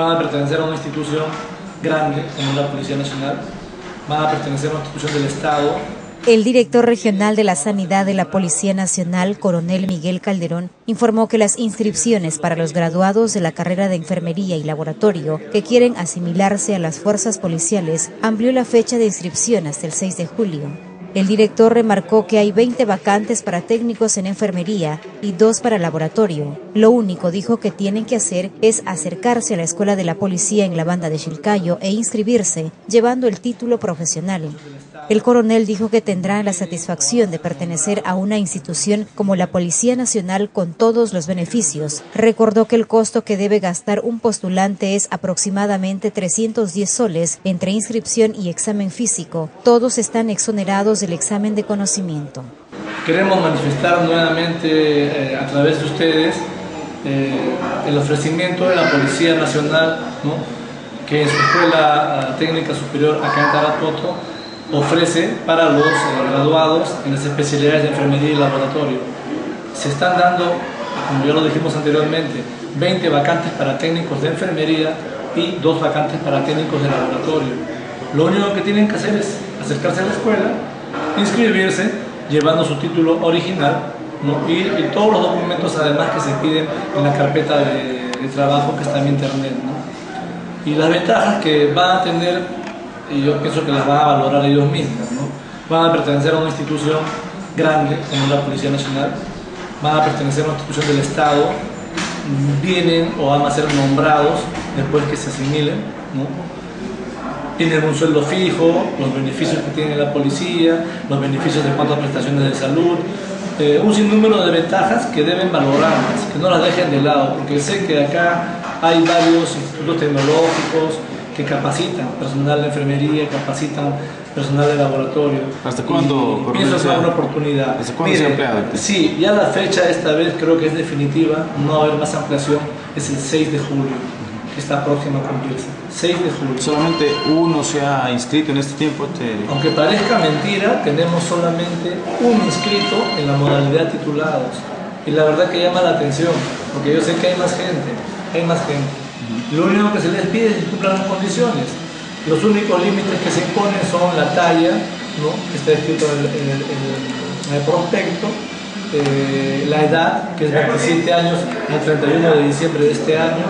Van a pertenecer a una institución grande como la Policía Nacional, van a pertenecer a una institución del Estado. El director regional de la Sanidad de la Policía Nacional, coronel Miguel Calderón, informó que las inscripciones para los graduados de la carrera de enfermería y laboratorio que quieren asimilarse a las fuerzas policiales amplió la fecha de inscripción hasta el 6 de julio. El director remarcó que hay 20 vacantes para técnicos en enfermería y dos para laboratorio. Lo único, dijo, que tienen que hacer es acercarse a la escuela de la policía en la banda de Chilcayo e inscribirse, llevando el título profesional. El coronel dijo que tendrán la satisfacción de pertenecer a una institución como la Policía Nacional con todos los beneficios. Recordó que el costo que debe gastar un postulante es aproximadamente 310 soles entre inscripción y examen físico. Todos están exonerados del examen de conocimiento. Queremos manifestar nuevamente eh, a través de ustedes eh, el ofrecimiento de la Policía Nacional, que en su escuela técnica superior acá en ofrece para los graduados en las especialidades de enfermería y laboratorio. Se están dando, como ya lo dijimos anteriormente, 20 vacantes para técnicos de enfermería y dos vacantes para técnicos de laboratorio. Lo único que tienen que hacer es acercarse a la escuela, inscribirse, llevando su título original y, todos los documentos además que se piden en la carpeta de, trabajo que está en internet. Y las ventajas que van a tener y yo pienso que las van a valorar ellos mismos. ¿no? Van a pertenecer a una institución grande como la Policía Nacional, van a pertenecer a una institución del Estado, vienen o van a ser nombrados después que se asimilen. ¿no? Tienen un sueldo fijo, los beneficios que tiene la policía, los beneficios de cuantas prestaciones de salud, eh, un sinnúmero de ventajas que deben valorarlas, que no las dejen de lado, porque sé que acá hay varios institutos tecnológicos, que capacitan personal de enfermería, capacitan personal de laboratorio. ¿Hasta cuándo? pienso que es una oportunidad. ¿Hasta cuándo se ampliado? Sí, ya la fecha esta vez creo que es definitiva, no va a haber más ampliación, es el 6 de julio, que está próximo a cumplirse. 6 de julio. ¿Solamente uno se ha inscrito en este tiempo? Aunque parezca mentira, tenemos solamente un inscrito en la modalidad titulados. Y la verdad que llama la atención, porque yo sé que hay más gente, hay más gente. Lo único que se les pide es que cumplan las condiciones. Los únicos límites que se imponen son la talla, ¿no? que está escrito en el, prospecto, eh, la edad, que es 27 años, el 31 de diciembre de este año,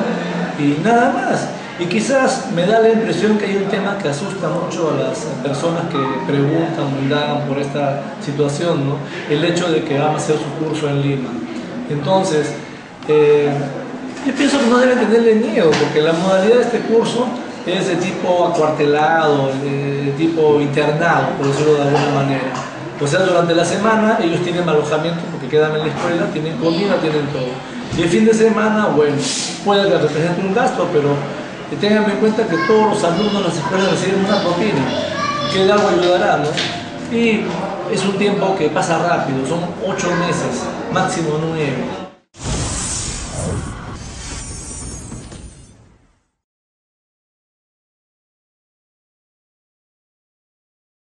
y nada más. Y quizás me da la impresión que hay un tema que asusta mucho a las personas que preguntan o indagan por esta situación, ¿no? el hecho de que van a hacer su curso en Lima. Entonces, eh, yo pienso que no deben tenerle miedo, porque la modalidad de este curso es de tipo acuartelado, de tipo internado, por decirlo de alguna manera. O sea, durante la semana ellos tienen alojamiento porque quedan en la escuela, tienen comida, tienen todo. Y el fin de semana, bueno, puede que represente un gasto, pero tengan en cuenta que todos los alumnos de las escuelas reciben una propina, que el agua ayudará, ¿no? Y es un tiempo que pasa rápido, son ocho meses, máximo nueve.